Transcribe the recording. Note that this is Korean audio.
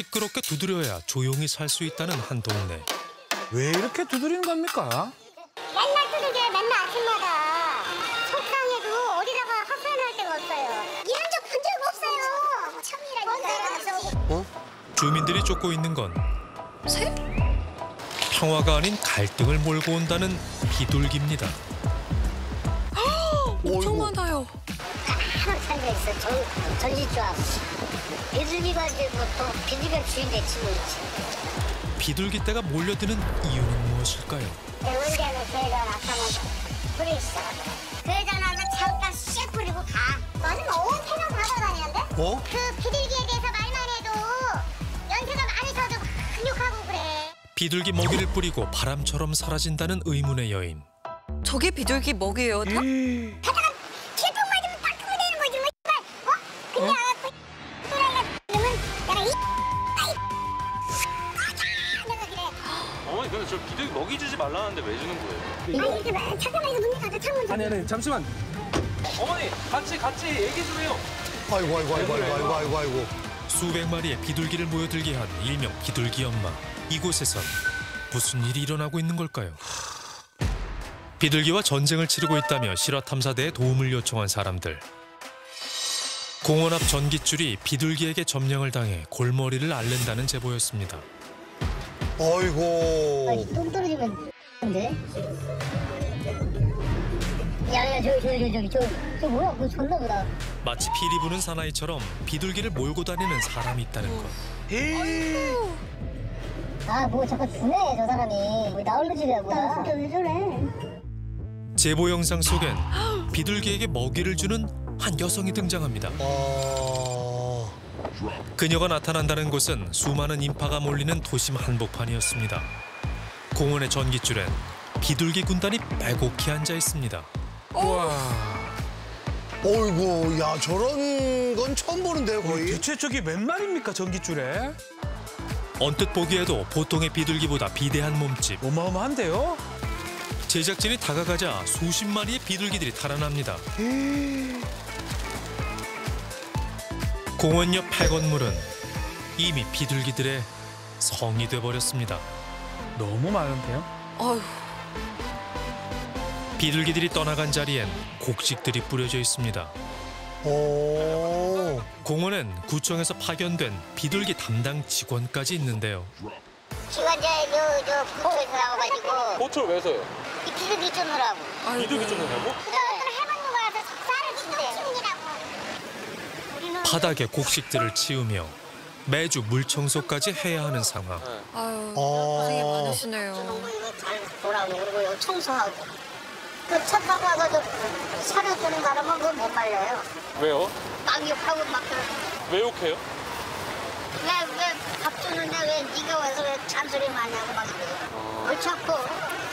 시끄럽게 두드려야 조용히 살 수 있다는 한 동네. 왜 이렇게 두드리는 겁니까? 맨날 두들겨요 맨날 아침마다 속상해도 어디다가 하소연할 데가 없어요 이런 적본 적 없어요 처음이라니까요 주민들이 쫓고 있는 건 평화가 아닌 갈등을 몰고 온다는 비둘기입니다. 엄청 많아요. 하나 살려 있어 전, 전시조합 비둘기가 이제 뭐또 비둘기가 주인 됐지 뭐 비둘기 떼가 몰려드는 이유는 무엇일까요? 원래는 걔가 나타나서 뿌리기 시작하더라 그러자마자 잠깐 씩 뿌리고 가 맞으면 온 세상 돌아다니는데 어? 그 비둘기에 대해서 말만 해도 연세가 많으셔도 근육하고 그래 비둘기 먹이를 뿌리고 바람처럼 사라진다는 의문의 여인. 저게 비둘기 먹이에요, 다? 근데 저 비둘기 먹이 주지 말라는데 왜 주는 거예요? 아니 이렇게 막 잠깐만 이거 문 닫아 창문 좀 아니 아니 잠시만. 어머니 같이 같이 얘기 좀 해요. 아이고 아이고 아이고 아이고 아이고 아이고 아이고 수백 마리의 비둘기를 모여들게 한 일명 비둘기 엄마. 이곳에선 무슨 일이 일어나고 있는 걸까요? 비둘기와 전쟁을 치르고 있다며 실화탐사대에 도움을 요청한 사람들. 공원 앞 전깃줄이 비둘기에게 점령을 당해 골머리를 앓는다는 제보였습니다. 아이고 똥 떨어지면 근데 야야 저기 저기 저기 저기 저 뭐야? 그거 존나 보다. 마치 피리 부는 사나이처럼 비둘기를 몰고 다니는 사람이 있다는 것. 아 뭐 자꾸 주네 저 사람이. 뭐 나올 집이야 뭐야 진짜 왜 저래? 제보 영상 속엔 비둘기에게 먹이를 주는 한 여성이 등장합니다. 아 그녀가 나타난다는 곳은 수많은 인파가 몰리는 도심 한복판이었습니다. 공원의 전깃줄엔 비둘기 군단이 빼곡히 앉아 있습니다. 어이구 야 저런 건 처음 보는데요 거의 대체 저게 몇 마리입니까 전기줄에? 언뜻 보기에도 보통의 비둘기보다 비대한 몸집. 어마어마한데요? 제작진이 다가가자 수십 마리의 비둘기들이 달아납니다. 공원 옆 폐건물은 이미 비둘기들의 성이 돼버렸습니다. 너무 많은데요? 어휴, 비둘기들이 떠나간 자리엔 곡식들이 뿌려져 있습니다. 오 공원엔 구청에서 파견된 비둘기 담당 직원까지 있는데요. 기관자에 저저 부처에서 나와가지고 꽃을 왜 써요? 이 비둘기 쫓느라고 비둘기 쫓는 거고? 그 어떤 할머니가 와서 쌀을 준대 우리는 바닥에 곡식들을 치우며 매주 물 청소까지 해야 하는 상황. 아유, 어. 고생이 많으시네요. 잘 보라고 그러고 여기 청소하고 그차 타고 와가지고 차를 끄는 바람은 그거 못 말려요 왜요? 막 욕하고 막 왜 욕해요? 왜 왜 밥 주는데 왜 네가 와서 왜 잔소리 많이 하고 막 이래요 옳지 않고